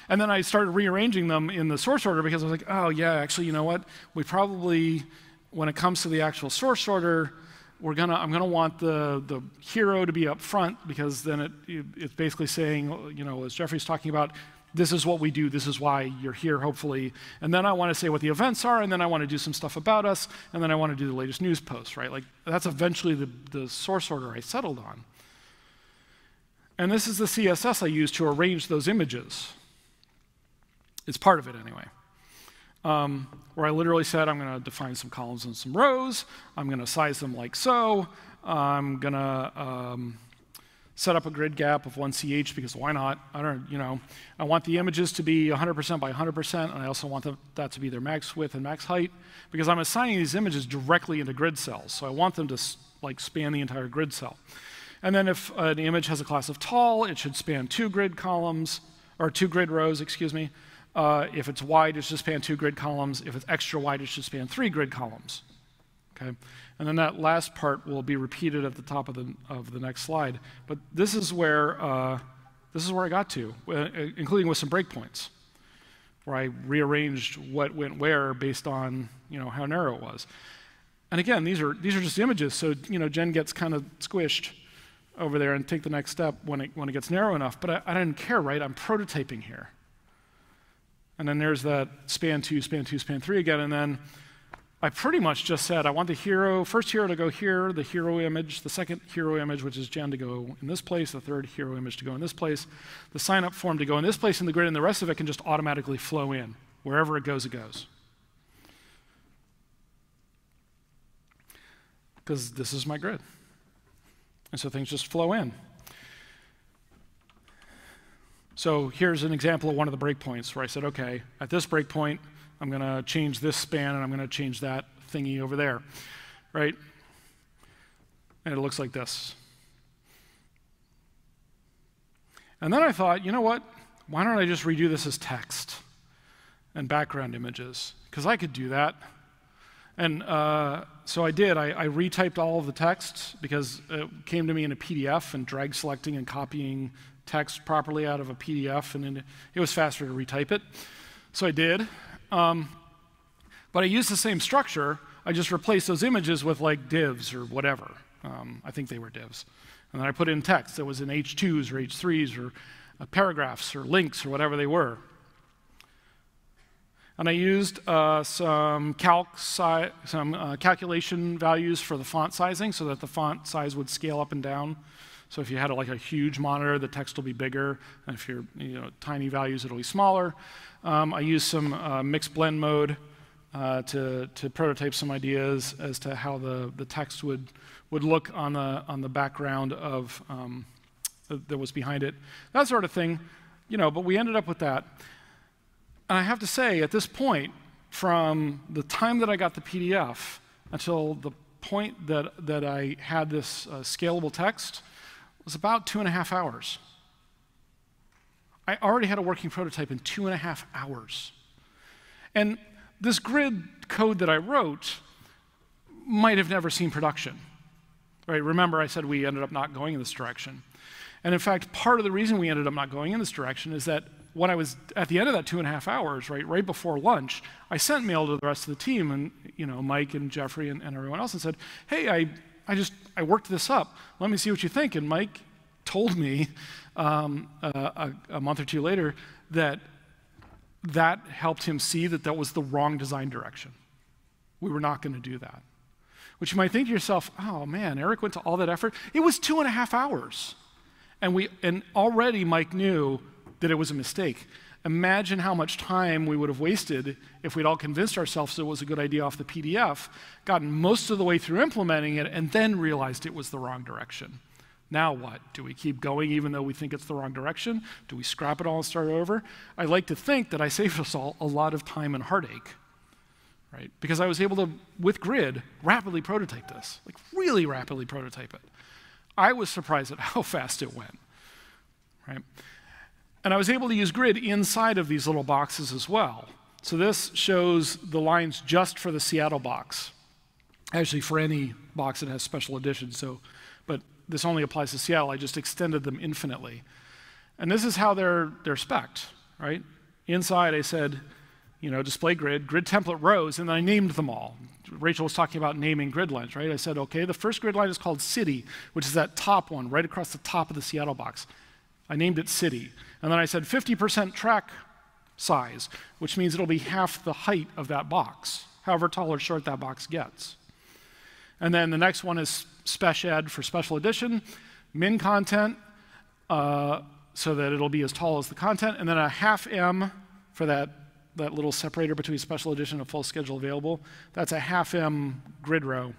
and then I started rearranging them in the source order because I was like, oh, yeah, actually, you know what? We probably, when it comes to the actual source order, we're gonna, I'm going to want the, the hero to be up front because then it, it, it's basically saying, you know, as Jeffrey's talking about, this is what we do, this is why you're here, hopefully. And then I want to say what the events are, and then I want to do some stuff about us, and then I want to do the latest news posts, right? Like, that's eventually the, the source order I settled on. And this is the CSS I use to arrange those images. It's part of it anyway. Um, where I literally said I'm going to define some columns and some rows. I'm going to size them like so. I'm going to um, set up a grid gap of 1ch because why not? I don't, you know, I want the images to be 100% by 100%, and I also want the, that to be their max width and max height because I'm assigning these images directly into grid cells. So I want them to like span the entire grid cell. And then if an image has a class of tall, it should span two grid columns, or two grid rows, excuse me. Uh, if it's wide, it should span two grid columns. If it's extra wide, it should span three grid columns. Okay? And then that last part will be repeated at the top of the, of the next slide. But this is where, uh, this is where I got to, uh, including with some breakpoints, where I rearranged what went where based on you know, how narrow it was. And again, these are, these are just images, so you know, Jen gets kind of squished over there and take the next step when it, when it gets narrow enough. But I, I didn't care, right? I'm prototyping here. And then there's that span two, span two, span three again. And then I pretty much just said, I want the hero, first hero to go here, the hero image, the second hero image, which is Jen, to go in this place, the third hero image to go in this place, the sign up form to go in this place in the grid, and the rest of it can just automatically flow in. Wherever it goes, it goes. Because this is my grid. And so things just flow in. So here's an example of one of the breakpoints where I said, okay, at this breakpoint, I'm going to change this span and I'm going to change that thingy over there, right? And it looks like this. And then I thought, you know what? Why don't I just redo this as text and background images? Because I could do that. And uh, so I did. I, I, retyped all of the text because it came to me in a PDF and drag selecting and copying text properly out of a PDF, and it was faster to retype it. So I did. Um, but I used the same structure. I just replaced those images with like divs or whatever. Um, I think they were divs. And then I put in text that was in H2s or H3s or uh, paragraphs or links or whatever they were. And I used uh, some, calc si some uh, calculation values for the font sizing so that the font size would scale up and down so if you had a, like a huge monitor, the text will be bigger. And if you're you know, tiny values, it'll be smaller. Um, I used some uh, mixed blend mode uh, to, to prototype some ideas as to how the, the text would, would look on the, on the background of um, that was behind it. That sort of thing. You know, but we ended up with that. And I have to say, at this point, from the time that I got the PDF until the point that, that I had this uh, scalable text, was about two and a half hours. I already had a working prototype in two and a half hours. And this grid code that I wrote might have never seen production. Right? Remember, I said we ended up not going in this direction. And in fact, part of the reason we ended up not going in this direction is that when I was at the end of that two and a half hours, right, right before lunch, I sent mail to the rest of the team and you know Mike and Jeffrey and, and everyone else and said, "Hey, I I just, I worked this up. Let me see what you think. And Mike told me um, a, a month or two later that that helped him see that that was the wrong design direction. We were not going to do that. Which you might think to yourself, oh man, Eric went to all that effort. It was two and a half hours. And, we, and already Mike knew that it was a mistake. Imagine how much time we would have wasted if we'd all convinced ourselves it was a good idea off the PDF, gotten most of the way through implementing it, and then realized it was the wrong direction. Now what? Do we keep going even though we think it's the wrong direction? Do we scrap it all and start over? I like to think that I saved us all a lot of time and heartache, right? Because I was able to, with Grid, rapidly prototype this, like really rapidly prototype it. I was surprised at how fast it went. right? And I was able to use grid inside of these little boxes as well. So this shows the lines just for the Seattle box. Actually, for any box that has special editions. So, but this only applies to Seattle. I just extended them infinitely. And this is how they're, they're spec'd, right? Inside, I said, you know, display grid, grid template rows, and I named them all. Rachel was talking about naming grid lines, right? I said, okay, the first grid line is called city, which is that top one right across the top of the Seattle box. I named it city. And then I said 50% track size, which means it'll be half the height of that box, however tall or short that box gets. And then the next one is Spec Ed for special edition, min content, uh, so that it'll be as tall as the content, and then a half em for that, that little separator between special edition and full schedule available. That's a half em grid row.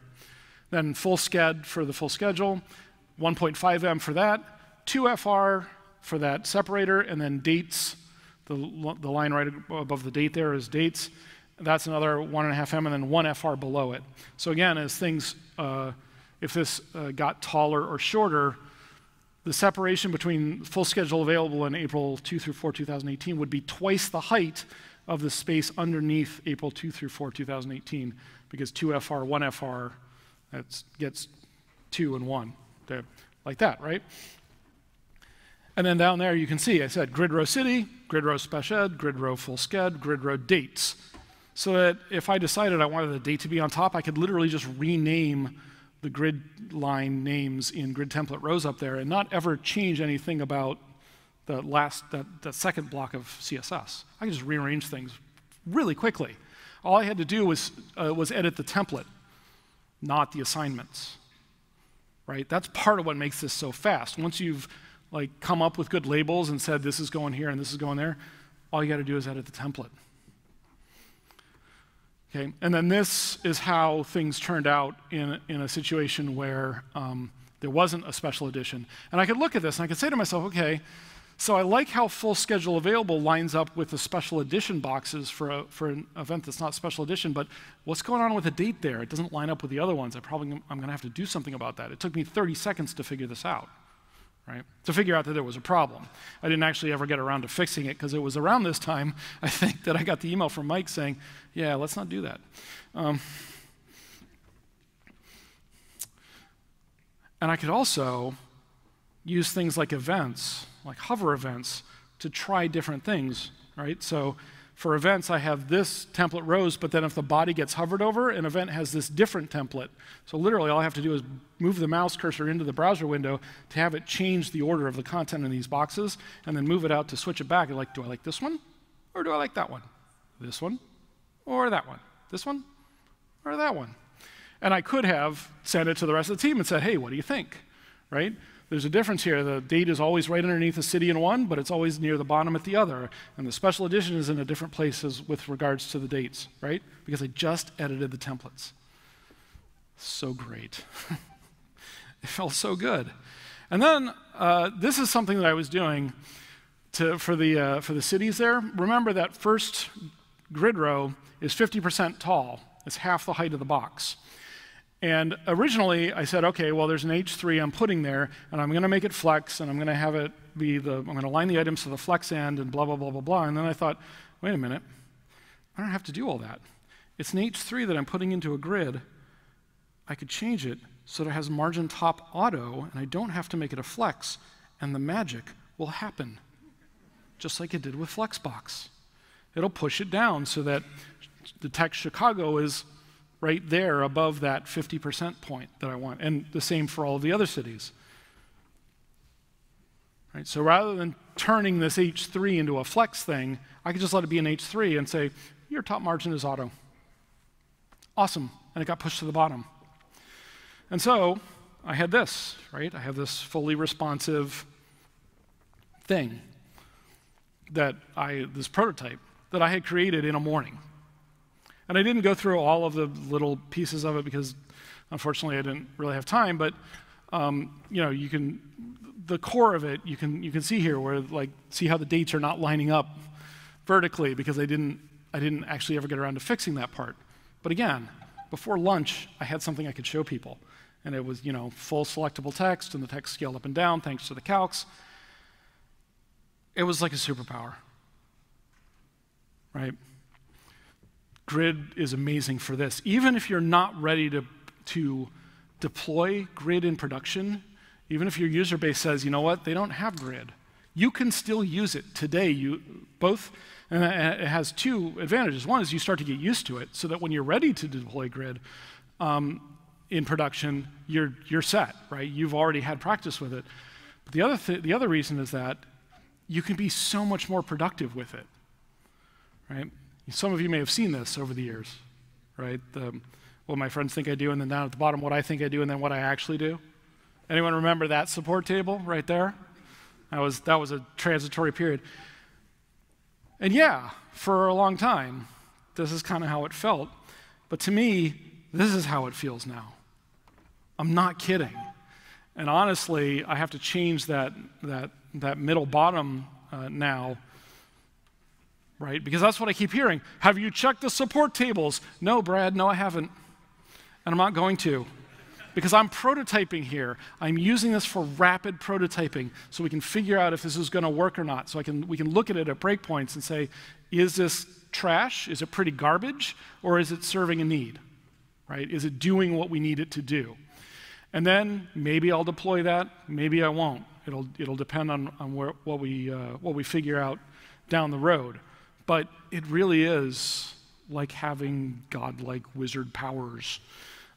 Then full sched for the full schedule, 1.5 em for that, 2 FR for that separator, and then dates. The, the line right above the date there is dates. That's another one and then one FR below it. So again, as things, uh, if this uh, got taller or shorter, the separation between full schedule available in April 2 through 4, 2018 would be twice the height of the space underneath April 2 through 4, 2018, because 2FR, 1FR, that gets 2 and 1, like that, right? And then down there you can see I said grid row city, grid row spec ed, grid row full sched, grid row dates. So that if I decided I wanted the date to be on top, I could literally just rename the grid line names in grid template rows up there and not ever change anything about the last, that, that second block of CSS. I could just rearrange things really quickly. All I had to do was, uh, was edit the template, not the assignments. Right? That's part of what makes this so fast. Once you've like come up with good labels and said this is going here and this is going there, all you got to do is edit the template. Okay, and then this is how things turned out in, in a situation where um, there wasn't a special edition. And I could look at this and I could say to myself, okay, so I like how full schedule available lines up with the special edition boxes for, a, for an event that's not special edition, but what's going on with the date there? It doesn't line up with the other ones. I probably, I'm going to have to do something about that. It took me 30 seconds to figure this out right? To figure out that there was a problem. I didn't actually ever get around to fixing it because it was around this time, I think, that I got the email from Mike saying, yeah, let's not do that. Um, and I could also use things like events, like hover events, to try different things, right? So for events, I have this template rows, but then if the body gets hovered over, an event has this different template. So literally, all I have to do is move the mouse cursor into the browser window to have it change the order of the content in these boxes, and then move it out to switch it back. like, do I like this one, or do I like that one? This one, or that one? This one, or that one? And I could have sent it to the rest of the team and said, hey, what do you think? Right? There's a difference here. The date is always right underneath the city in one, but it's always near the bottom at the other. And the special edition is in a different place with regards to the dates, right? Because I just edited the templates. So great. it felt so good. And then uh, this is something that I was doing to, for, the, uh, for the cities there. Remember that first grid row is 50% tall. It's half the height of the box. And originally I said, okay, well, there's an H3 I'm putting there, and I'm going to make it flex, and I'm going to have it be the, I'm going to line the items to the flex end, and blah, blah, blah, blah, blah. And then I thought, wait a minute, I don't have to do all that. It's an H3 that I'm putting into a grid. I could change it so that it has margin top auto, and I don't have to make it a flex, and the magic will happen, just like it did with Flexbox. It'll push it down so that the text Chicago is right there above that 50% point that I want. And the same for all of the other cities. Right, so rather than turning this H3 into a flex thing, I could just let it be an H3 and say, your top margin is auto. Awesome. And it got pushed to the bottom. And so I had this, right? I have this fully responsive thing that I, this prototype that I had created in a morning. And I didn't go through all of the little pieces of it because unfortunately I didn't really have time, but um, you know, you can, the core of it, you can, you can see here where like, see how the dates are not lining up vertically because I didn't, I didn't actually ever get around to fixing that part. But again, before lunch, I had something I could show people. And it was, you know, full selectable text and the text scaled up and down thanks to the calcs. it was like a superpower, right? Grid is amazing for this. Even if you're not ready to, to deploy Grid in production, even if your user base says, you know what, they don't have Grid, you can still use it today. You both, and it has two advantages. One is you start to get used to it, so that when you're ready to deploy Grid um, in production, you're you're set, right? You've already had practice with it. But the other th- the other reason is that you can be so much more productive with it, right? Some of you may have seen this over the years, right? The, what my friends think I do, and then down at the bottom, what I think I do, and then what I actually do. Anyone remember that support table right there? That was, that was a transitory period. And yeah, for a long time, this is kind of how it felt. But to me, this is how it feels now. I'm not kidding. And honestly, I have to change that, that, that middle bottom uh, now, right? Because that's what I keep hearing. Have you checked the support tables? No, Brad, no, I haven't. And I'm not going to because I'm prototyping here. I'm using this for rapid prototyping so we can figure out if this is going to work or not. So I can, we can look at it at breakpoints and say, is this trash? Is it pretty garbage? Or is it serving a need? Right? Is it doing what we need it to do? And then maybe I'll deploy that, maybe I won't. It'll, it'll depend on, on where, what, we, uh, what we figure out down the road. But it really is like having godlike wizard powers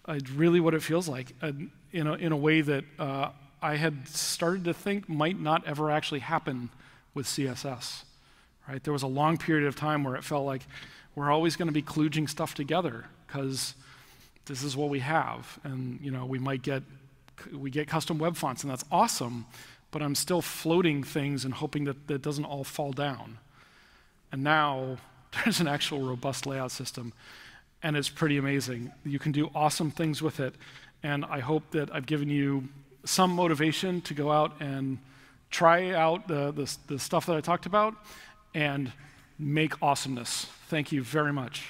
uh, really what it feels like uh, in, a, in a way that uh, I had started to think might not ever actually happen with CSS. Right? There was a long period of time where it felt like we're always going to be kludging stuff together because this is what we have, and you know we might get we get custom web fonts, and that's awesome. But I'm still floating things and hoping that that doesn't all fall down. And now there's an actual robust layout system and it's pretty amazing. You can do awesome things with it, and I hope that I've given you some motivation to go out and try out the, the, the stuff that I talked about and make awesomeness. Thank you very much.